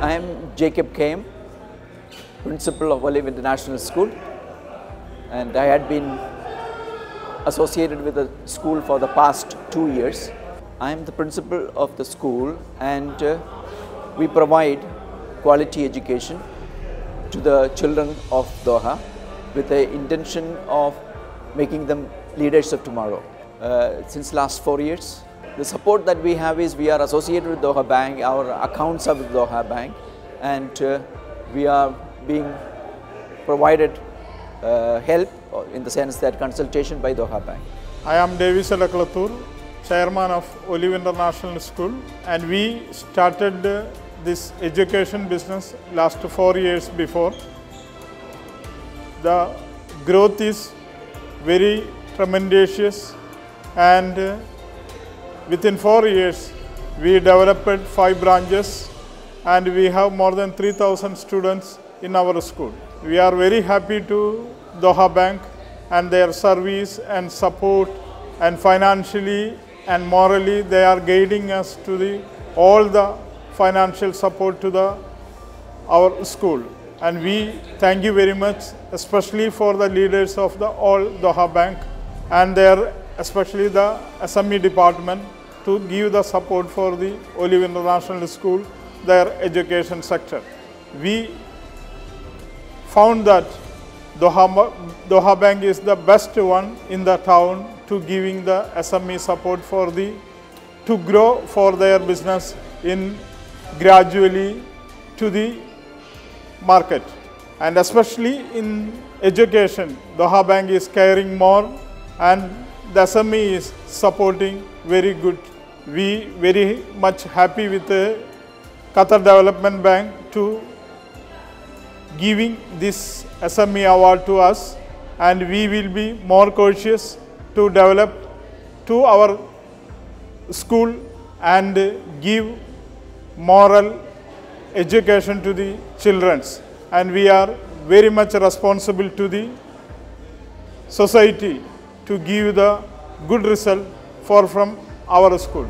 I am Jacob Kame, principal of Olive International School, and I had been associated with the school for the past two years. I am the principal of the school, and uh, we provide quality education to the children of Doha with the intention of making them leaders of tomorrow. Uh, since last four years, the support that we have is we are associated with Doha Bank, our accounts are with Doha Bank, and uh, we are being provided uh, help in the sense that consultation by Doha Bank. I am Davis Edakkalathur, chairman of Olive International School, and we started uh, this education business last four years before. The growth is very tremendous, and uh, within four years, we developed five branches, and we have more than 3,000 students in our school. We are very happy to Doha Bank and their service and support and financially and morally they are guiding us to the all the financial support to the our school and we thank you very much especially for the leaders of the all Doha Bank and their especially the SME department to give the support for the Olive International School their education sector. We found that Doha, Doha Bank is the best one in the town to giving the SME support for the to grow for their business in gradually to the market and especially in education Doha Bank is caring more and the SME is supporting very good. We very much happy with the Qatar Development Bank to giving this SME award to us. And we will be more cautious to develop to our school and give moral education to the children. And we are very much responsible to the society to give the good result for from our school.